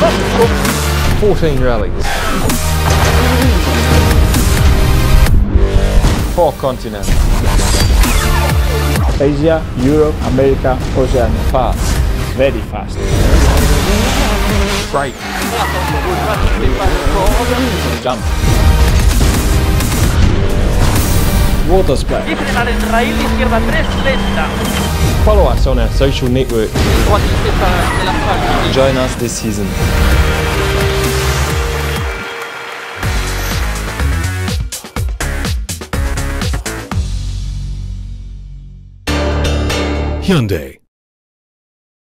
14 rallies. Four continents. Asia, Europe, America, Oceania. Fast. Very fast. Great. Jump. Water splash. frenar en raíl izquierda 330. Follow us on our social network. Join us this season. Hyundai.